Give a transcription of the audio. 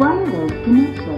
Wireless connection.